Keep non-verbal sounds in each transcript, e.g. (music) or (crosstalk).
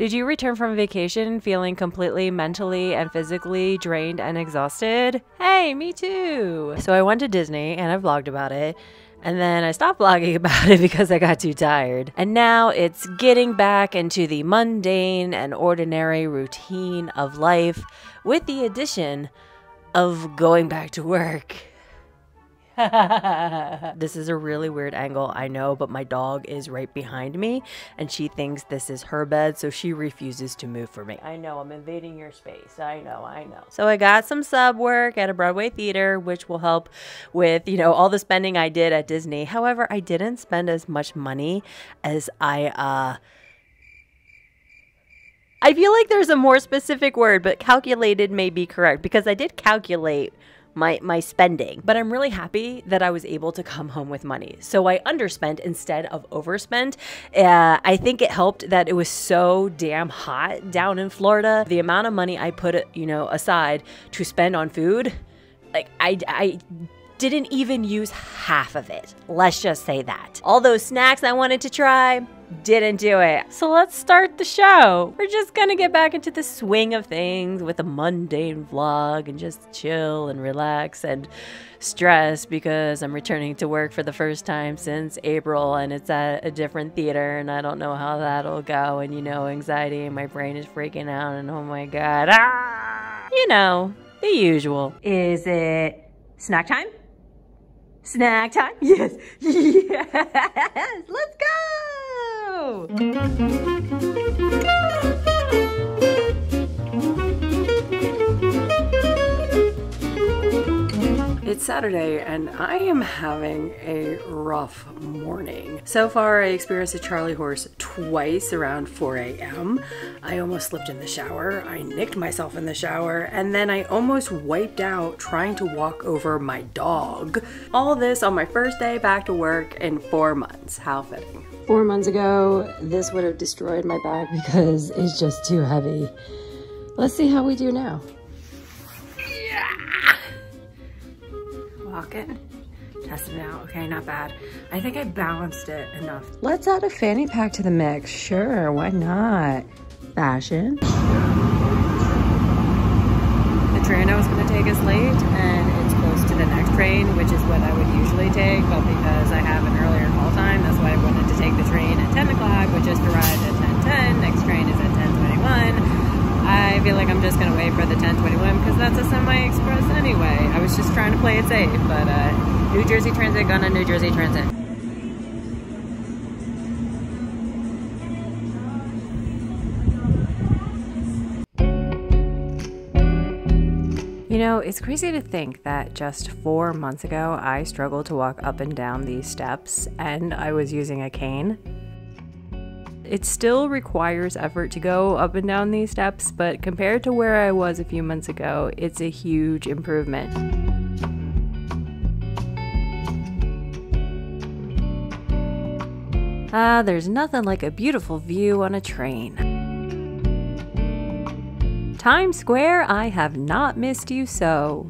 Did you return from vacation feeling completely mentally and physically drained and exhausted? Hey, me too. So I went to Disney and I vlogged about it. And then I stopped (laughs) vlogging about it because I got too tired. And now it's getting back into the mundane and ordinary routine of life with the addition of going back to work. (laughs) this is a really weird angle, I know, but my dog is right behind me and she thinks this is her bed, so she refuses to move for me. I know, I'm invading your space. I know, I know. So I got some sub work at a Broadway theater, which will help with, you know, all the spending I did at Disney. However, I didn't spend as much money as I, uh, I feel like there's a more specific word, but calculated may be correct because I did calculate my my spending. But I'm really happy that I was able to come home with money. So I underspent instead of overspent. Uh, I think it helped that it was so damn hot down in Florida. The amount of money I put, you know, aside to spend on food, like I I didn't even use half of it. Let's just say that. All those snacks I wanted to try, didn't do it. So let's start the show. We're just gonna get back into the swing of things with a mundane vlog and just chill and relax and stress because I'm returning to work for the first time since April and it's at a different theater and I don't know how that'll go and you know anxiety and my brain is freaking out and oh my god ah you know the usual is it snack time snack time? (laughs) Yes. Yes. Let's go It's Saturday and I am having a rough morning. So far, I experienced a Charlie horse twice around 4 a.m. I almost slipped in the shower, I nicked myself in the shower, and then I almost wiped out trying to walk over my dog. All this on my first day back to work in four months. How fitting. Four months ago, this would have destroyed my back because it's just too heavy. Let's see how we do now. Walking. Testing it out. Okay, not bad. I think I balanced it enough. Let's add a fanny pack to the mix. Sure, why not? Fashion. The train I was going to take is late and it's close to the next train, which is what I would usually take, but because I have an earlier call time, that's why I wanted to take the train at 10 o'clock, which just arrived at 10.10. Next train is at 10.21. I feel like I'm just gonna wait for the 1021 because that's a semi-express anyway. I was just trying to play it safe, but uh, New Jersey Transit gonna New Jersey Transit. You know, it's crazy to think that just four months ago I struggled to walk up and down these steps and I was using a cane. It still requires effort to go up and down these steps, but compared to where I was a few months ago, it's a huge improvement. Ah, there's nothing like a beautiful view on a train. Times Square, I have not missed you so.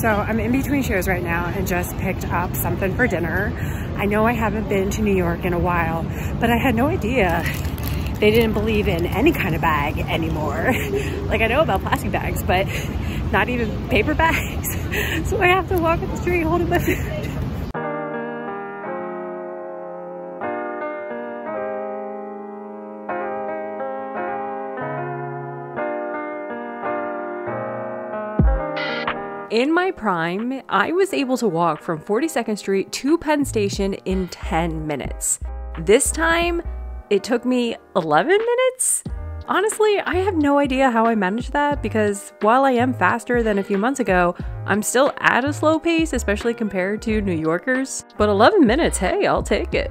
So I'm in between shows right now and just picked up something for dinner. I know I haven't been to New York in a while, but I had no idea they didn't believe in any kind of bag anymore. (laughs) like I know about plastic bags, but not even paper bags. (laughs) so I have to walk up the street holding my food. In my prime, I was able to walk from 42nd Street to Penn Station in 10 minutes. This time, it took me 11 minutes? Honestly, I have no idea how I managed that because while I am faster than a few months ago, I'm still at a slow pace, especially compared to New Yorkers. But 11 minutes, hey, I'll take it.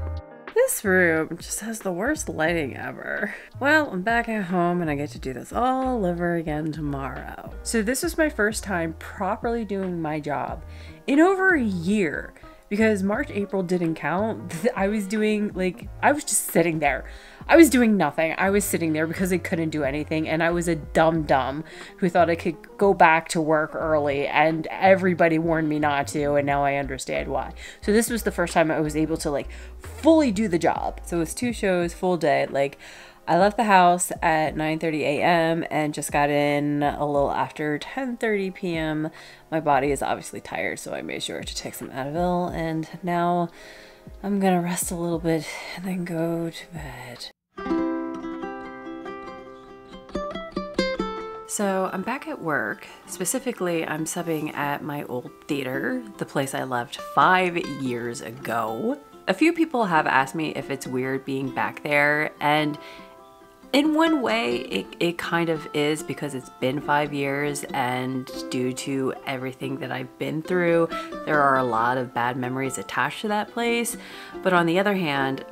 This room just has the worst lighting ever. Well, I'm back at home and I get to do this all over again tomorrow. So this was my first time properly doing my job in over a year because March, April didn't count. (laughs) I was doing like, I was just sitting there. I was doing nothing. I was sitting there because I couldn't do anything, and I was a dumb dumb who thought I could go back to work early, and everybody warned me not to, and now I understand why. So this was the first time I was able to like fully do the job. So it was two shows, full day, like. I left the house at 9:30 a.m. and just got in a little after 10:30 p.m. My body is obviously tired, so I made sure to take some Advil and now I'm going to rest a little bit and then go to bed. So I'm back at work. Specifically, I'm subbing at my old theater, the place I left 5 years ago. A few people have asked me if it's weird being back there and in one way, it, it kind of is because it's been five years, and due to everything that I've been through, there are a lot of bad memories attached to that place. But on the other hand,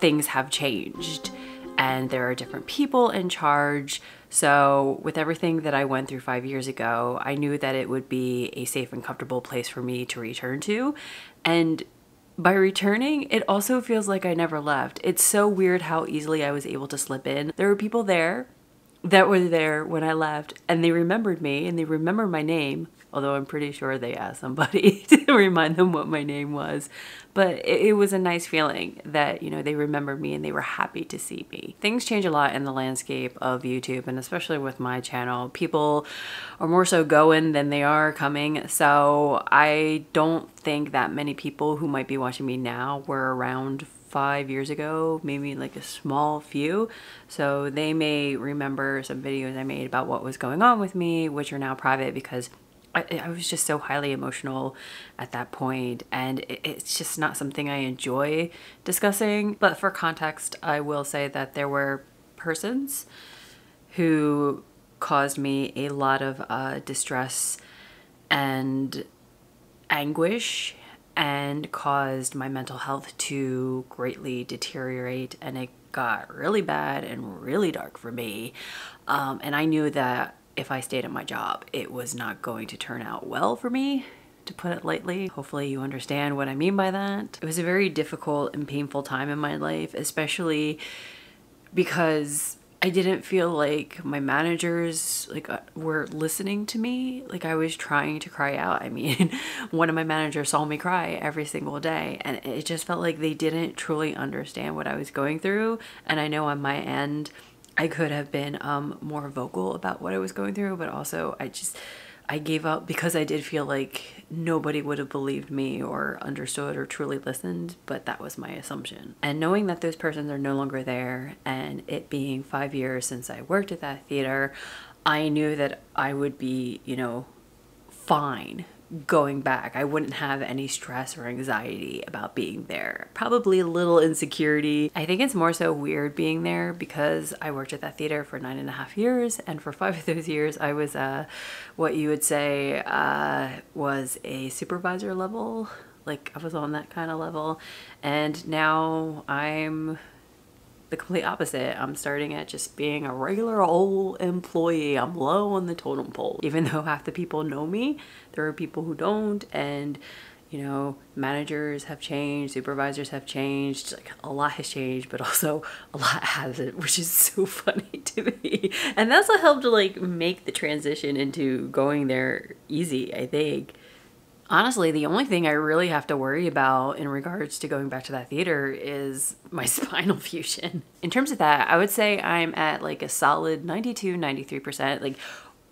things have changed, and there are different people in charge. So, with everything that I went through five years ago, I knew that it would be a safe and comfortable place for me to return to. And by returning, it also feels like I never left. It's so weird how easily I was able to slip in. There were people there that were there when I left and they remembered me and they remember my name, although I'm pretty sure they asked somebody (laughs) to remind them what my name was. But it, it, was a nice feeling that, you know, they remembered me and they were happy to see me. Things change a lot in the landscape of YouTube and especially with my channel. People are more so going than they are coming. So I don't think that many people who might be watching me now were around five years ago, maybe like a small few. So they may remember some videos I made about what was going on with me, which are now private because I, I was just so highly emotional at that point and it, it's just not something I enjoy discussing. But for context, I will say that there were persons who caused me a lot of uh, distress and anguish and caused my mental health to greatly deteriorate and it got really bad and really dark for me um, and I knew that if I stayed at my job it was not going to turn out well for me to put it lightly. Hopefully you understand what I mean by that. It was a very difficult and painful time in my life, especially because I didn't feel like my managers like uh, were listening to me. Like I was trying to cry out. I mean, (laughs) one of my managers saw me cry every single day and it just felt like they didn't truly understand what I was going through. And I know on my end, I could have been um, more vocal about what I was going through, but also I just I gave up because I did feel like nobody would have believed me or understood or truly listened, but that was my assumption. And knowing that those persons are no longer there and it being five years since I worked at that theater, I knew that I would be, you know, fine going back. I wouldn't have any stress or anxiety about being there. Probably a little insecurity. I think it's more so weird being there because I worked at that theater for nine and a half years and for (laughs) five of those years I was uh, what you would say uh, was a supervisor level. Like I was on that kind of level and now I'm the complete opposite. I'm starting at just being a regular old employee. I'm low on the totem pole. Even though half the people know me, there are people who don't and you know, managers have changed, supervisors have changed, like a lot has changed, but also a lot hasn't, (laughs) which is so funny (laughs) to me. And that's what helped to like make the transition into going there easy, I think honestly, the only thing I really have to worry about in regards to going back to that theater is my (laughs) spinal fusion. In terms of that, I would say I'm at like a solid 92, 93%. Like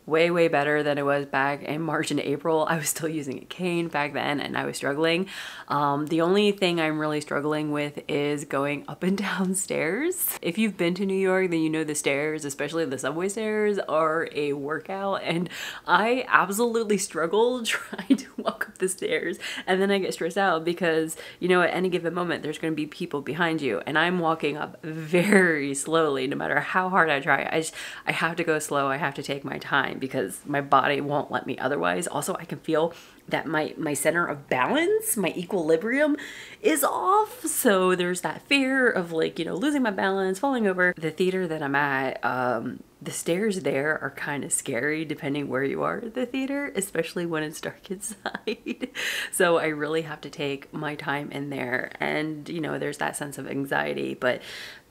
way, way better than it was back in March and April. I was still using a cane back then and I was struggling. Um, the only thing I'm really struggling with is going up and (laughs) down stairs. If you've been to New York, then you know the stairs, especially the subway stairs, are a workout. And I absolutely struggle (laughs) trying to walk up the stairs. And then I get stressed out because, you know, at any given moment, there's going to be people behind you. And I'm walking up very slowly, no matter how hard I try. I just, I have to go slow. I have to take my time because my body won't let me otherwise. Also, I can feel that my my center of balance, my equilibrium is off. So there's that fear of like, you know, losing my balance, falling over. The theater that I'm at, um, the stairs there are kind of scary depending where you are at the theater, especially when it's dark (laughs) inside. so I really have to take my time in there. And, you know, there's that sense of anxiety, but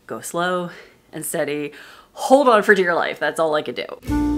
go slow and steady. Hold on for dear life. That's all I could do.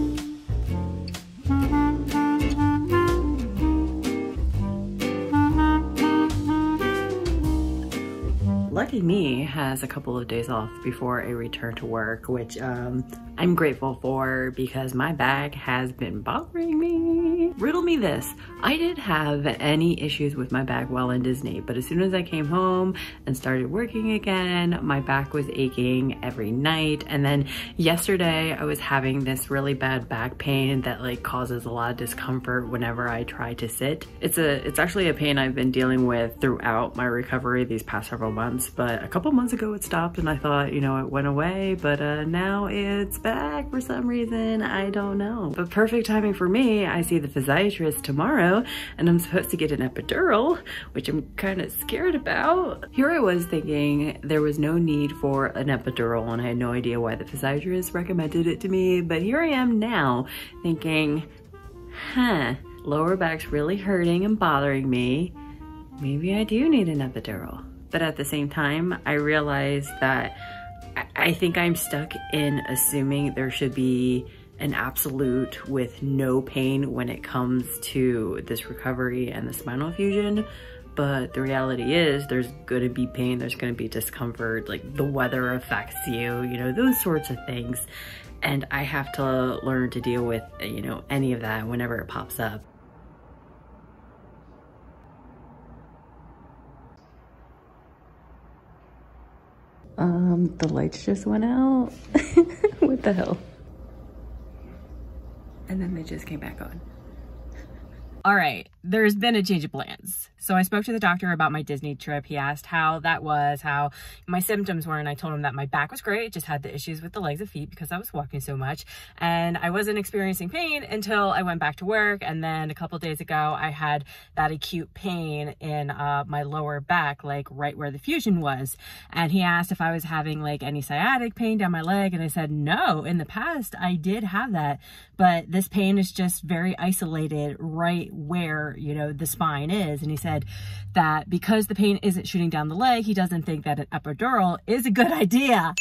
Lucky me has a couple of days off before a return to work, which um, I'm grateful for because my bag has been bothering me. Riddle me this, I didn't have any issues with my back while in Disney, but as soon as I came home and started working again, my back was aching every night. And then yesterday I was having this really bad back pain that like causes a lot of discomfort whenever I try to sit. It's a, it's actually a pain I've been dealing with throughout my recovery these past several months but a couple months ago it stopped and I thought, you know, it went away, but uh, now it's back for some reason. I don't know. But perfect timing for me. I see the physiatrist tomorrow and I'm supposed to get an epidural, which I'm kind of scared about. Here I was thinking there was no need for an epidural and I had no idea why the physiatrist recommended it to me, but here I am now thinking, huh, lower back's really hurting and bothering me. Maybe I do need an epidural. But at the same time, I realize that I think I'm stuck in assuming there should be an absolute with no pain when it comes to this recovery and the spinal fusion. But the reality is there's gonna be pain, there's gonna be discomfort, like the weather affects you, you know, those sorts of things. And I have to learn to deal with, you know, any of that whenever it pops up. Um, the lights just went out. (laughs) what the hell? And then they just came back on. All right, there's been a change of plans. So I spoke to the doctor about my Disney trip. He asked how that was, how my symptoms were, and I told him that my back was great, just had the issues with the legs and feet because I was walking so much. And I wasn't experiencing pain until I went back to work. And then a couple days ago, I had that acute pain in uh, my lower back, like right where the fusion was. And he asked if I was having like any sciatic pain down my leg. And I said, no, in the past I did have that, but this pain is just very isolated right where, you know, the spine is. And he said, that because the pain isn't shooting down the leg, he doesn't think that an epidural is a good idea.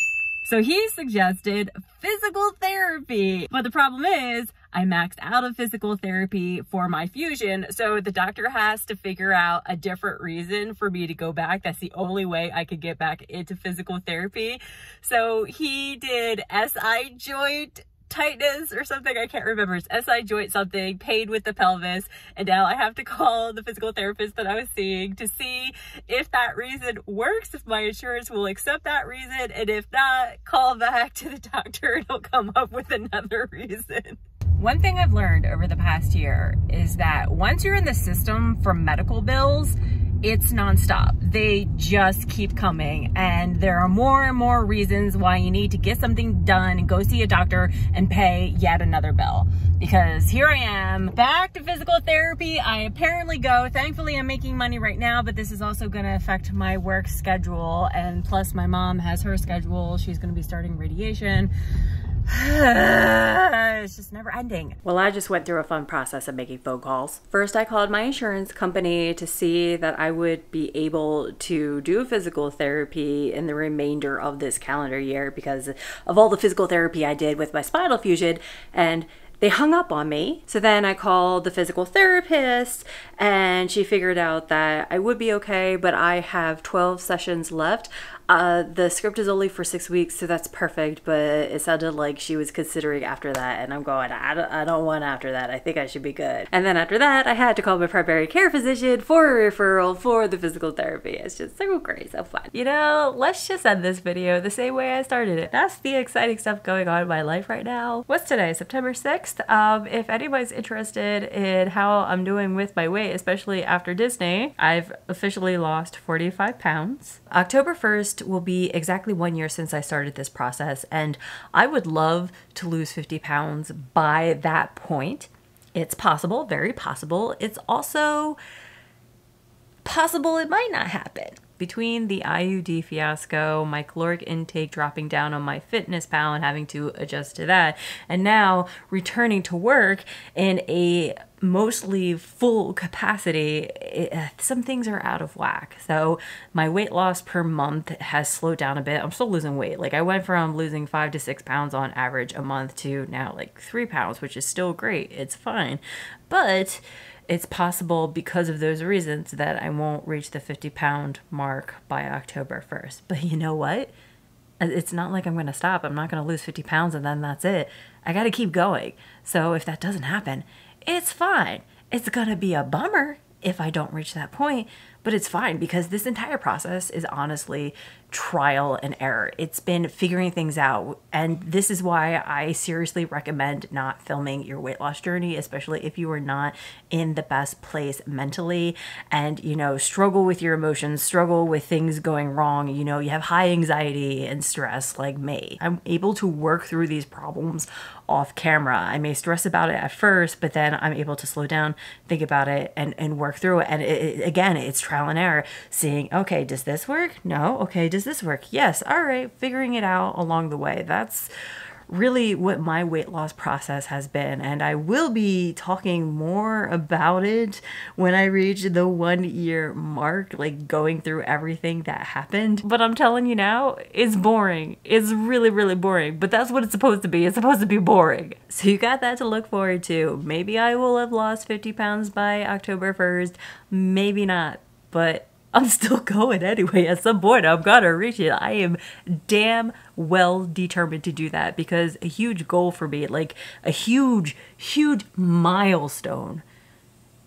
So he suggested physical therapy. But the problem is I maxed out of physical therapy for my fusion. So the doctor has to figure out a different reason for me to go back. That's the only way I could get back into physical therapy. So he did SI joint tightness or something. I can't remember. It's SI joint something, pain with the pelvis. And now I have to (laughs) call the physical therapist that I was seeing to see if that reason works, if my insurance will accept that reason. And if not, call back to the doctor and he'll come up with another (laughs) reason. One thing I've learned over the past year is that once you're in the system for medical bills, it's nonstop. They just keep coming and there are more and more reasons why you need to get something done and go see a doctor and pay yet another bill. Because here I am back to physical therapy. I apparently go. Thankfully, I'm making money right now, but this is also going to affect my work schedule. And plus my mom has her schedule. She's going to be starting radiation. (sighs) it's just never ending. Well, I just went through a fun process of making phone calls. First, I called my insurance company to see that I would be able to do physical therapy in the remainder of this calendar year because of all the physical therapy I did with my spinal fusion and they hung up on me. So then I called the physical therapist and she figured out that I would be okay, but I have 12 sessions left. Uh, the script is only for six weeks, so that's perfect, but it sounded like she was considering after that, and I'm going, I don't, I don't want after that. I think I should be good. And then after that, I had to call my primary care physician for a referral for the physical therapy. It's just so great, so fun. You know, let's just end this video the same way I started it. That's the exciting stuff going on in my life right now. What's today, September 6th? Um, if anybody's interested in how I'm doing with my weight, especially after Disney, I've officially lost 45 pounds. October 1st, will be exactly one year since I started this process, and I would love to lose 50 pounds by that point. It's possible, very possible. It's also possible it might not happen. Between the IUD fiasco, my caloric intake dropping down on MyFitnessPal and having to adjust to that, and now returning to work in a mostly full capacity, it, uh, some things are out of whack. So my weight loss per month has slowed down a bit. I'm still losing weight. Like I went from losing five to six pounds on average a month to now like three pounds, which is still great. It's fine. But it's possible because of those reasons that I won't reach the 50 pound mark by October 1st. But you know what? Uh, it's not like I'm going to stop. I'm not going to lose 50 pounds and then that's it. I got to keep going. So if that doesn't happen, it's fine. It's going to be a bummer if I don't reach that point, but it's fine because this entire process is honestly trial and error. It's been figuring things out. And this is why I seriously recommend not filming your weight loss journey, especially if you are not in the best place mentally and, you know, struggle with your emotions, struggle with things going wrong. You know, you have high anxiety and stress like me. I'm able to work through these problems off camera. I may stress about it at first, but then I'm able to slow down, think about it, and, and work through it. And it, it, again, it's trial and error, seeing, okay, does this work? No. Okay, does this work? Yes. All right, figuring it out along the way. That's really what my weight loss process has been. And I will be talking more about it when I reach the one year mark, like going through everything that happened. But I'm telling you now, it's boring. It's really, really boring. But that's what it's supposed to be. It's supposed to be boring. So you got that to look forward to. Maybe I will have lost 50 pounds by October 1st. Maybe not. But I'm still going anyway. At some point, I'm gonna reach it. I am damn well determined to do that because a huge goal for me, like a huge, huge milestone,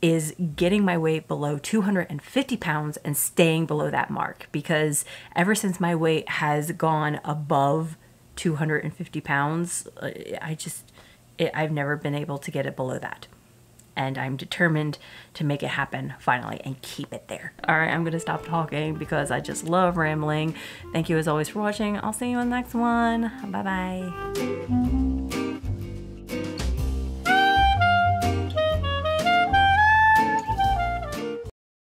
is getting my weight below 250 pounds and staying below that mark. Because ever since my weight has gone above 250 pounds, uh, I just, it, I've never been able to get it below that and I'm determined to make it happen finally and keep it there. All right, I'm gonna stop talking because I just love rambling. Thank you as always for watching. I'll see you in the next one. Bye-bye.